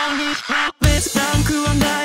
Love is love is drunk on the